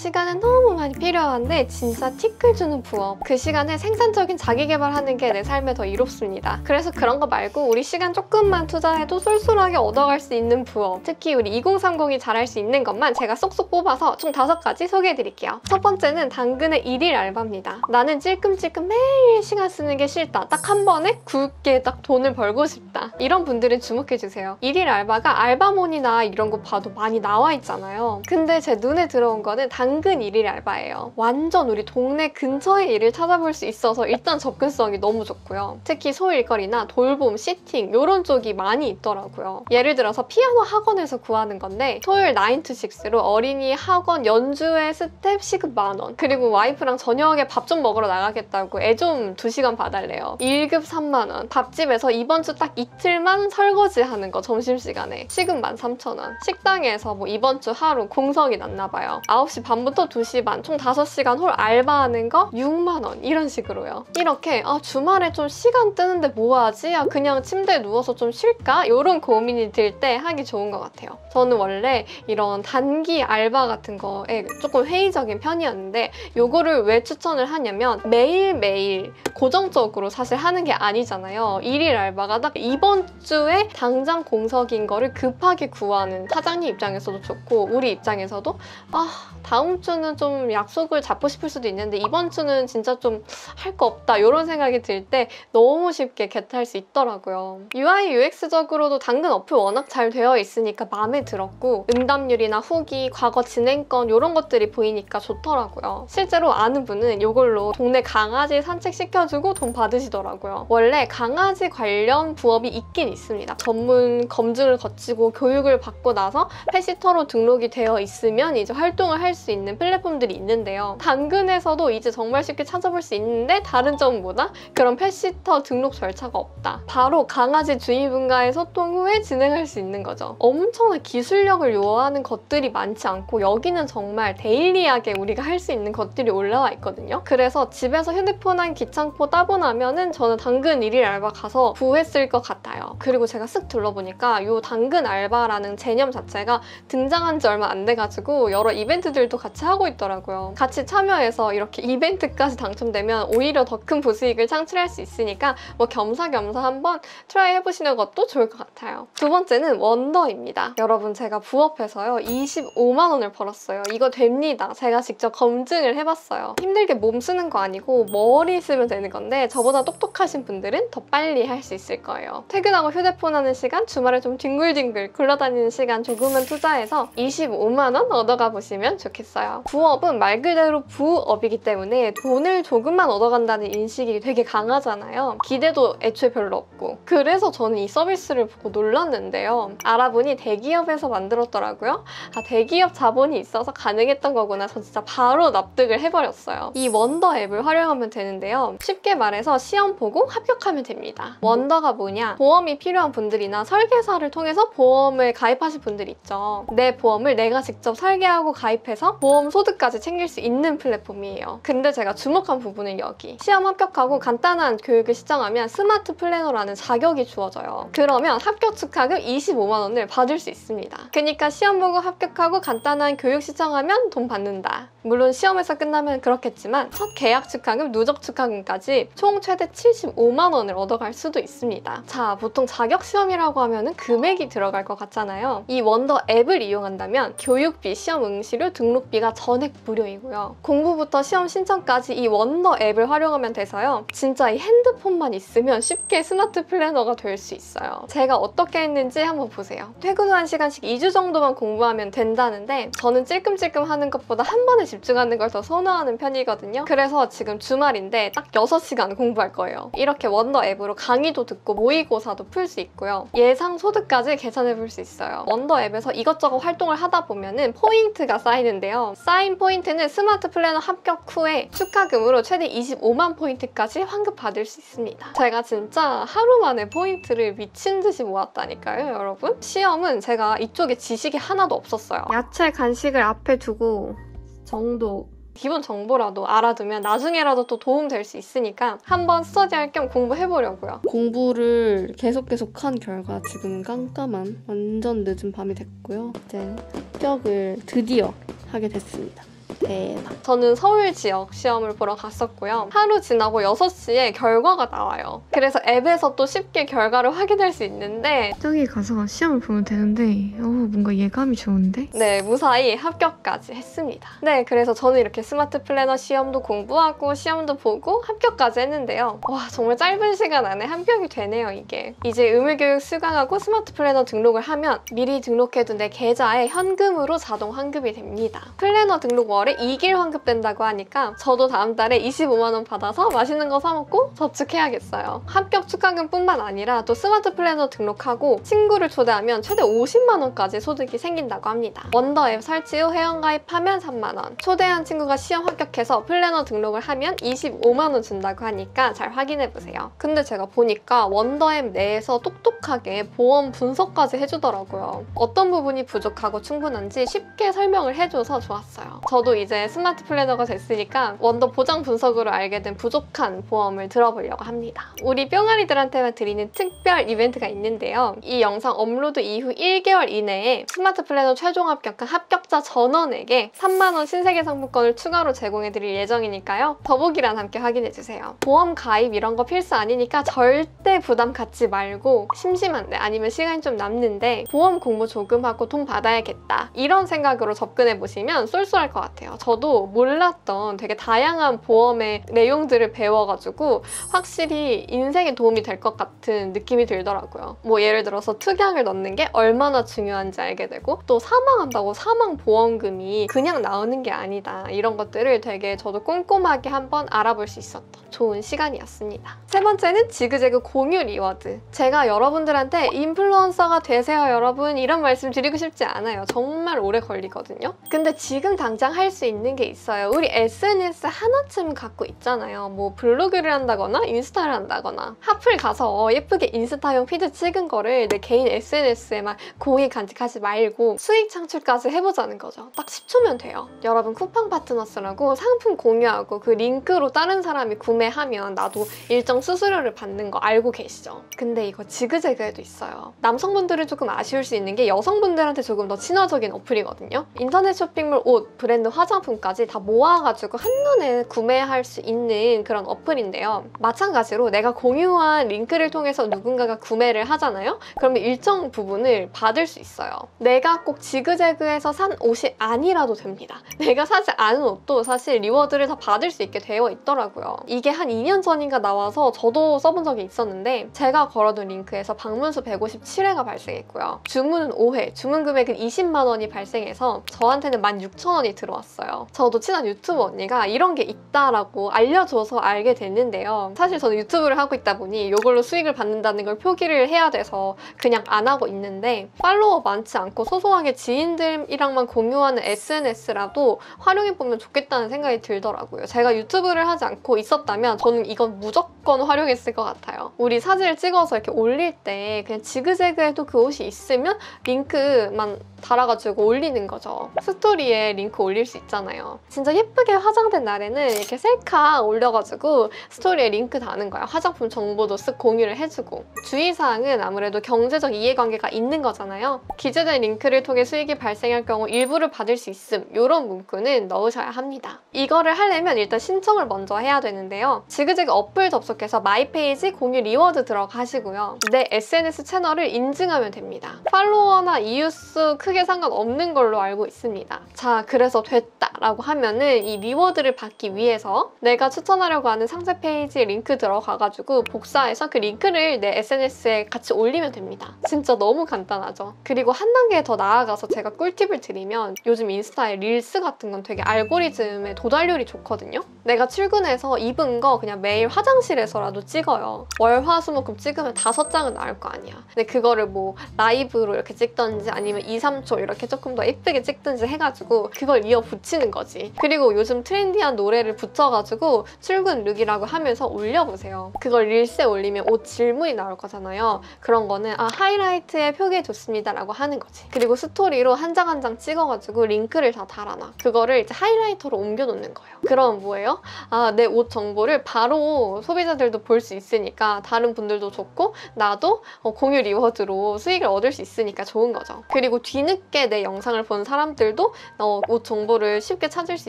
시간은 너무 많이 필요한데 진짜 티끌 주는 부업. 그 시간에 생산적인 자기 개발하는 게 내 삶에 더 이롭습니다. 그래서 그런 거 말고 우리 시간 조금만 투자해도 쏠쏠하게 얻어갈 수 있는 부업. 특히 우리 2030이 잘할 수 있는 것만 제가 쏙쏙 뽑아서 총 다섯 가지 소개해드릴게요. 첫 번째는 당근의 일일 알바입니다. 나는 찔끔찔끔 매일 시간 쓰는 게 싫다. 딱 한 번에 굵게 딱 돈을 벌고 싶다. 이런 분들은 주목해주세요. 일일 알바가 알바몬이나 이런 거 봐도 많이 나와 있잖아요. 근데 제 눈에 들어온 거는 당근 일일 알바예요. 완전 우리 동네 근처의 일을 찾아볼 수 있어서 일단 접근성이 너무 좋고요. 특히 소일거리나 돌봄, 시팅 이런 쪽이 많이 있더라고요. 예를 들어서 피아노 학원에서 구하는 건데 토요일 9to6로 어린이 학원 연주회 스텝 시급 만원 그리고 와이프랑 저녁에 밥 좀 먹으러 나가겠다고 애 좀 2시간 봐달래요. 1급 3만원 밥집에서 이번 주 딱 이틀만 설거지 하는 거 점심시간에 시급 13,000원 식당에서 뭐 이번 주 하루 공석이 났나 봐요. 9시 반부터 2시 반 총 5시간 홀 알바하는 거 6만 원 이런 식으로요. 이렇게 아 주말에 좀 시간 뜨는데 뭐 하지? 아 그냥 침대에 누워서 좀 쉴까? 이런 고민이 들 때 하기 좋은 것 같아요. 저는 원래 이런 단기 알바 같은 거에 조금 회의적인 편이었는데 요거를 왜 추천을 하냐면 매일매일 고정적으로 사실 하는 게 아니잖아요. 일일 알바가 딱 이번 주에 당장 공석인 거를 급하게 구하는 사장님 입장에서도 좋고 우리 입장에서도 아 다음 주는 좀 약속을 잡고 싶을 수도 있는데 이번 주는 진짜 좀 할 거 없다 이런 생각이 들 때 너무 쉽게 겟할 수 있더라고요. UI UX적으로도 당근 어플 워낙 잘 되어 있으니까 마음에 들었고 응답률이나 후기, 과거 진행권 이런 것들이 보이니까 좋더라고요. 실제로 아는 분은 이걸로 동네 강아지 산책시켜주고 돈 받으시더라고요. 원래 강아지 관련 부업이 있긴 있습니다. 전문 검증을 거치고 교육을 받고 나서 pet sitter로 등록이 되어 있으면 이제 활동을 할 수 있는 플랫폼들이 있는데요. 당근에서도 이제 정말 쉽게 찾아볼 수 있는데 다른 점보다 그런 pet sitter 등록 절차가 없다. 바로 강아지 주인분과의 소통 후에 진행할 수 있는 거죠. 엄청난 기술력을 요하는 것들이 많지 않고 여기는 정말 daily하게 우리가 할 수 있는 것들이 올라와 있거든요. 그래서 집에서 휴대폰 한 기창포 따보나면은 저는 당근 일일 알바 가서 구했을 것 같아요. 그리고 제가 쓱 둘러보니까 이 당근 알바라는 개념 자체가 등장한 지 얼마 안 돼가지고 여러 이벤트들도 같이 하고 있더라고요. 같이 참여해서 이렇게 이벤트까지 당첨되면 오히려 더 큰 부수익을 창출할 수 있으니까 뭐 겸사겸사 한번 try 해보시는 것도 좋을 것 같아요. 두 번째는 원더입니다. 여러분 제가 부업해서요 25만 원을 벌었어요. 이거 됩니다. 제가 직접 검증을 해봤어요. 힘들게 몸 쓰는 거 아니고 머리 쓰면 되는 건데 저보다 똑똑하신 분들은 더 빨리 할 수 있을 거예요. 퇴근하고 휴대폰 하는 시간, 주말에 좀 뒹굴뒹굴 굴러다니는 시간 조금은 투자해서 25만 원 얻어가 보시면 좋겠어요. 부업은 말 그대로 부업이기 때문에 돈을 조금만 얻어간다는 인식이 되게 강하잖아요. 기대도 애초에 별로 없고 그래서 저는 이 서비스를 보고 놀랐는데요. 알아보니 대기업에서 만들었더라고요. 아 대기업 자본이 있어서 가능했던 거구나. 저 진짜 바로 납득을 해버렸어요. 이 원더 앱을 활용하면 되는데요. 쉽게 말해서 시험 보고 합격하면 됩니다. 원더가 뭐냐? 보험이 필요한 분들이나 설계사를 통해서 보험을 가입하실 분들 있죠. 내 보험을 내가 직접 설계하고 가입해서 보험 소득까지 챙길 수 있는 플랫폼이에요. 근데 제가 주목한 부분은 여기. 시험 합격하고 간단한 교육을 시청하면 스마트 플래너라는 자격이 주어져요. 그러면 합격 축하금 25만 원을 받을 수 있습니다. 그러니까 시험 보고 합격하고 간단한 교육 시청하면 돈 받는다. 물론 시험에서 끝나면 그렇겠지만 첫 계약 축하금, 누적 축하금까지 총 최대 75만 원을 얻어갈 수도 있습니다. 자, 보통 자격 시험이라고 하면 금액이 들어갈 것 같잖아요. 이 원더 앱을 이용한다면 교육비, 시험 응시료, 등록 비가 전액 무료이고요. 공부부터 시험 신청까지 이 원더 앱을 활용하면 돼서요. 진짜 이 핸드폰만 있으면 쉽게 스마트 플래너가 될 수 있어요. 제가 어떻게 했는지 한번 보세요. 퇴근 후 1시간씩 2주 정도만 공부하면 된다는데 저는 찔끔찔끔 하는 것보다 한 번에 집중하는 걸 더 선호하는 편이거든요. 그래서 지금 주말인데 딱 6시간 공부할 거예요. 이렇게 원더 앱으로 강의도 듣고 모의고사도 풀 수 있고요. 예상 소득까지 계산해 볼 수 있어요. 원더 앱에서 이것저것 활동을 하다 보면 은 포인트가 쌓이는데요. 쌓인 포인트는 스마트 플래너 합격 후에 축하금으로 최대 25만 포인트까지 환급받을 수 있습니다. 제가 진짜 하루 만에 포인트를 미친 듯이 모았다니까요, 여러분. 시험은 제가 이쪽에 지식이 하나도 없었어요. 야채 간식을 앞에 두고 정도 기본 정보라도 알아두면 나중에라도 또 도움 될 수 있으니까 한번 스터디할 겸 공부해보려고요. 공부를 계속 계속 한 결과 지금은 깜깜한 완전 늦은 밤이 됐고요. 이제 합격을 드디어 하게 됐습니다. 대박. 저는 서울 지역 시험을 보러 갔었고요. 하루 지나고 6시에 결과가 나와요. 그래서 앱에서 또 쉽게 결과를 확인할 수 있는데 저기 가서 시험을 보면 되는데 어, 뭔가 예감이 좋은데? 네, 무사히 합격까지 했습니다. 네, 그래서 저는 이렇게 스마트 플래너 시험도 공부하고 시험도 보고 합격까지 했는데요. 와, 정말 짧은 시간 안에 합격이 되네요, 이게. 이제 의무교육 수강하고 스마트 플래너 등록을 하면 미리 등록해둔 내 계좌에 현금으로 자동 환급이 됩니다. 플래너 등록 월에 익일 환급된다고 하니까 저도 다음 달에 25만 원 받아서 맛있는 거 사 먹고 저축해야겠어요. 합격 축하금뿐만 아니라 또 스마트 플래너 등록하고 친구를 초대하면 최대 50만 원까지 소득이 생긴다고 합니다. 원더 앱 설치 후 회원가입하면 3만 원, 초대한 친구가 시험 합격해서 플래너 등록을 하면 25만 원 준다고 하니까 잘 확인해 보세요. 근데 제가 보니까 원더 앱 내에서 똑똑하게 보험 분석까지 해주더라고요. 어떤 부분이 부족하고 충분한지 쉽게 설명을 해줘서 좋았어요. 저도 이제 스마트 플래너가 됐으니까 원더 보장 분석으로 알게 된 부족한 보험을 들어보려고 합니다. 우리 뿅아리들한테만 드리는 특별 이벤트가 있는데요. 이 영상 업로드 이후 1개월 이내에 스마트 플래너 최종 합격한 합격자 전원에게 3만원 신세계 상품권을 추가로 제공해드릴 예정이니까요. 더보기란 함께 확인해주세요. 보험 가입 이런 거 필수 아니니까 절대 부담 갖지 말고 심심한데 아니면 시간이 좀 남는데 보험 공부 조금 하고 돈 받아야겠다 이런 생각으로 접근해보시면 쏠쏠할 것 같아요. 저도 몰랐던 되게 다양한 보험의 내용들을 배워가지고 확실히 인생에 도움이 될 것 같은 느낌이 들더라고요. 뭐 예를 들어서 특약을 넣는 게 얼마나 중요한지 알게 되고 또 사망한다고 사망 보험금이 그냥 나오는 게 아니다. 이런 것들을 되게 저도 꼼꼼하게 한번 알아볼 수 있었던 좋은 시간이었습니다. 세 번째는 지그재그 공유 reward. 제가 여러분들한테 인플루언서가 되세요 여러분 이런 말씀 드리고 싶지 않아요. 정말 오래 걸리거든요. 근데 지금 당장 할수 있는 게 있어요. 우리 SNS 하나쯤 갖고 있잖아요. 뭐 블로그를 한다거나 인스타를 한다거나 핫플 가서 예쁘게 인스타용 feed 찍은 거를 내 개인 SNS에만 고이 간직하지 말고 수익 창출까지 해보자는 거죠. 딱 10초면 돼요. 여러분 쿠팡 파트너스라고 상품 공유하고 그 링크로 다른 사람이 구매하면 나도 일정 수수료를 받는 거 알고 계시죠? 근데 이거 지그재그에도 있어요. 남성분들은 조금 아쉬울 수 있는 게 여성분들한테 조금 더 친화적인 어플이거든요. 인터넷 쇼핑몰 옷, 브랜드 화장품까지 다 모아가지고 한눈에 구매할 수 있는 그런 어플인데요. 마찬가지로 내가 공유한 링크를 통해서 누군가가 구매를 하잖아요. 그러면 일정 부분을 받을 수 있어요. 내가 꼭 지그재그에서 산 옷이 아니라도 됩니다. 내가 사지 않은 옷도 사실 reward를 다 받을 수 있게 되어 있더라고요. 이게 한 2년 전인가 나와서 저도 써본 적이 있었는데 제가 걸어둔 링크에서 방문수 157회가 발생했고요. 주문은 5회, 주문 금액은 20만 원이 발생해서 저한테는 16,000원이 들어왔어요. 저도 친한 유튜브 언니가 이런 게 있다라고 알려줘서 알게 됐는데요. 사실 저는 유튜브를 하고 있다 보니 이걸로 수익을 받는다는 걸 표기를 해야 돼서 그냥 안 하고 있는데 팔로워 많지 않고 소소하게 지인들이랑만 공유하는 SNS라도 활용해보면 좋겠다는 생각이 들더라고요. 제가 유튜브를 하지 않고 있었다면 저는 이건 무조건 활용했을 것 같아요. 우리 사진을 찍어서 이렇게 올릴 때 그냥 지그재그 해도 그 옷이 있으면 링크만 달아가지고 올리는 거죠. 스토리에 링크 올릴 수 있잖아요. 진짜 예쁘게 화장된 날에는 이렇게 셀카 올려가지고 스토리에 링크 다는 거야. 화장품 정보도 쓱 공유를 해주고. 주의사항은 아무래도 경제적 이해관계가 있는 거잖아요. 기재된 링크를 통해 수익이 발생할 경우 일부를 받을 수 있음 이런 문구는 넣으셔야 합니다. 이거를 하려면 일단 신청을 먼저 해야 되는데요. 지그재그 어플 접속해서 my page 공유 reward 들어가시고요. 내 SNS 채널을 인증하면 됩니다. 팔로워나 이웃수 크게 상관없는 걸로 알고 있습니다. 자, 그래서 됐다라고 하면은 이 reward를 받기 위해서 내가 추천하려고 하는 상세 페이지 링크 들어가가지고 복사해서 그 링크를 내 SNS에 같이 올리면 됩니다. 진짜 너무 간단하죠. 그리고 한 단계 더 나아가서 제가 꿀팁을 드리면 요즘 인스타에 Reels 같은 건 되게 알고리즘에 도달률이 좋거든요. 내가 출근해서 입은 거 그냥 매일 화장실에서라도 찍어요. 월, 화, 수, 목, 금 찍으면 다섯 장은 나올 거 아니야. 근데 그거를 뭐 라이브로 이렇게 찍던지 아니면 2, 3초 이렇게 조금 더 예쁘게 찍든지 해가지고 그걸 이어 붙이는 거지. 그리고 요즘 트렌디한 노래를 붙여가지고 출근 룩이라고 하면서 올려보세요. 그걸 Reels에 올리면 옷 질문이 나올 거잖아요. 그런 거는 아 하이라이트에 표기해 줬습니다 라고 하는 거지. 그리고 스토리로 한 장 한 장 찍어가지고 링크를 다 달아놔. 그거를 이제 하이라이트로 옮겨놓는 거예요. 그럼 뭐예요? 아 내 옷 정보를 바로 소비자들도 볼 수 있으니까 다른 분들도 좋고 나도 어, 공유 reward로 수익을 얻을 수 있으니까 좋은 거죠. 그리고 뒤 뒤늦게 내 영상을 본 사람들도 어, 옷 정보 를 쉽게 찾을 수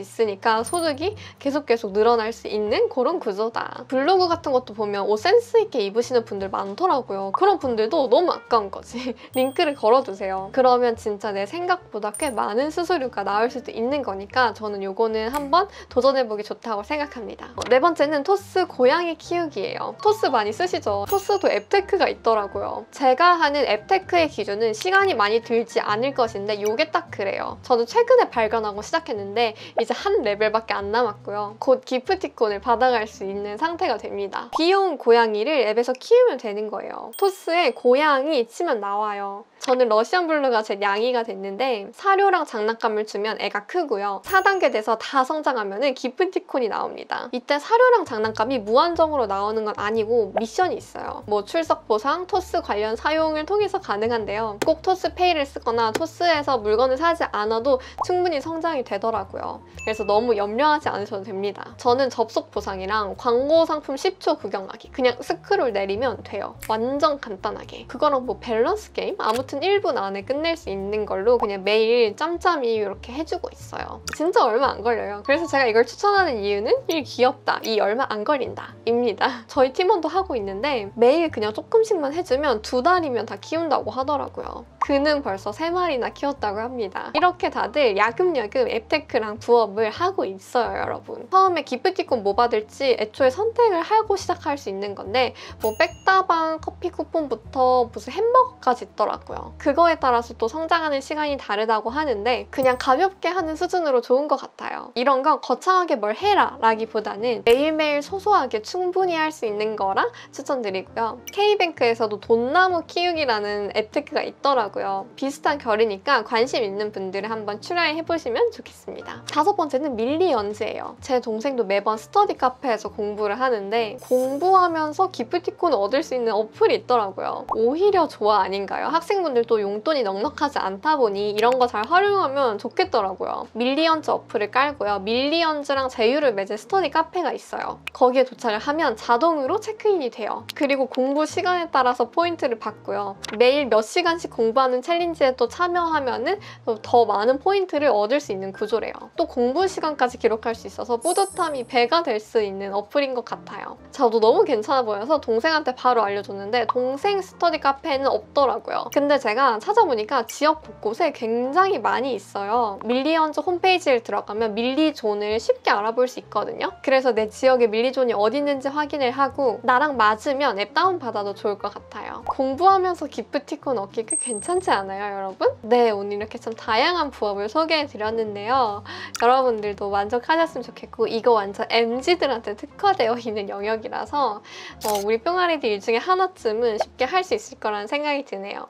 있으니까 소득이 계속 계속 늘어날 수 있는 그런 구조다. 블로그 같은 것도 보면 옷 센스 있게 입으시는 분들 많더라고요. 그런 분들도 너무 아까운 거지. 링크를 걸어두세요. 그러면 진짜 내 생각보다 꽤 많은 수수료가 나올 수도 있는 거니까 저는 요거는 한번 도전해보기 좋다고 생각합니다. 어, 네 번째는 토스 고양이 키우기예요. 토스 많이 쓰시죠? 토스도 앱테크가 있더라고요. 제가 하는 앱테크의 기준은 시간이 많이 들지 않을 것인데 요게 딱 그래요. 저도 최근에 발견하고 시작 했는데 이제 한 레벨밖에 안 남았고요. 곧 기프티콘을 받아갈 수 있는 상태가 됩니다. 귀여운 고양이를 앱에서 키우면 되는 거예요. 토스에 고양이 치면 나와요. 저는 Russian Blue가 제 냥이가 됐는데 사료랑 장난감을 주면 애가 크고요. 4단계 돼서 다 성장하면 기프티콘이 나옵니다. 이때 사료랑 장난감이 무한정으로 나오는 건 아니고 미션이 있어요. 뭐 출석 보상, 토스 관련 사용을 통해서 가능한데요. 꼭 토스페이를 쓰거나 토스에서 물건을 사지 않아도 충분히 성장이 되더라고요. 그래서 너무 염려하지 않으셔도 됩니다. 저는 접속 보상이랑 광고 상품 10초 구경하기 그냥 스크롤 내리면 돼요. 완전 간단하게. 그거랑 뭐 밸런스 게임? 아무튼 1분 안에 끝낼 수 있는 걸로 그냥 매일 짬짬이 이렇게 해주고 있어요. 진짜 얼마 안 걸려요. 그래서 제가 이걸 추천하는 이유는 일 귀엽다, 이 얼마 안 걸린다 입니다. 저희 팀원도 하고 있는데 매일 그냥 조금씩만 해주면 두 달이면 다 키운다고 하더라고요. 그는 벌써 세 마리나 키웠다고 합니다. 이렇게 다들 야금야금 앱테크랑 부업을 하고 있어요, 여러분. 처음에 기프티콘 뭐 받을지 애초에 선택을 하고 시작할 수 있는 건데 뭐 백다방 커피 쿠폰부터 무슨 햄버거까지 있더라고요. 그거에 따라서 또 성장하는 시간이 다르다고 하는데 그냥 가볍게 하는 수준으로 좋은 것 같아요. 이런 건 거창하게 뭘 해라 라기보다는 매일매일 소소하게 충분히 할 수 있는 거라 추천드리고요. K뱅크에서도 돈나무 키우기라는 앱테크가 있더라고요. 비슷한 결이니까 관심 있는 분들은 한번 try 해보시면 좋겠습니다. 다섯 번째는 밀리언즈예요. 제 동생도 매번 스터디 카페에서 공부를 하는데 공부하면서 기프티콘을 얻을 수 있는 어플이 있더라고요. 오히려 좋아 아닌가요? 학생분들도 용돈이 넉넉하지 않다 보니 이런 거 잘 활용하면 좋겠더라고요. 밀리언즈 어플을 깔고요. 밀리언즈랑 제휴를 맺은 스터디 카페가 있어요. 거기에 도착을 하면 자동으로 체크인이 돼요. 그리고 공부 시간에 따라서 포인트를 받고요. 매일 몇 시간씩 공부 하는 챌린지에 또 참여하면 은 더 많은 포인트를 얻을 수 있는 구조래요. 또 공부 시간까지 기록할 수 있어서 뿌듯함이 배가 될 수 있는 어플인 것 같아요. 저도 너무 괜찮아 보여서 동생한테 바로 알려줬는데 동생 스터디 카페에는 없더라고요. 근데 제가 찾아보니까 지역 곳곳에 굉장히 많이 있어요. 밀리언즈 홈페이지를 들어가면 밀리존을 쉽게 알아볼 수 있거든요. 그래서 내 지역에 밀리존이 어디 있는지 확인을 하고 나랑 맞으면 앱 다운받아도 좋을 것 같아요. 공부하면서 기프티콘 얻기 꽤 괜찮지 않아요, 여러분? 네, 오늘 이렇게 참 다양한 부업을 소개해드렸는데요. 여러분들도 만족하셨으면 좋겠고 이거 완전 MZ들한테 특화되어 있는 영역이라서 어, 우리 뿅아리들 일 중에 하나쯤은 쉽게 할 수 있을 거라는 생각이 드네요.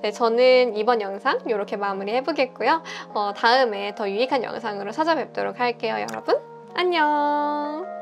네, 저는 이번 영상 이렇게 마무리해보겠고요. 어, 다음에 더 유익한 영상으로 찾아뵙도록 할게요, 여러분. 안녕!